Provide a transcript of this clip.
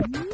Bye.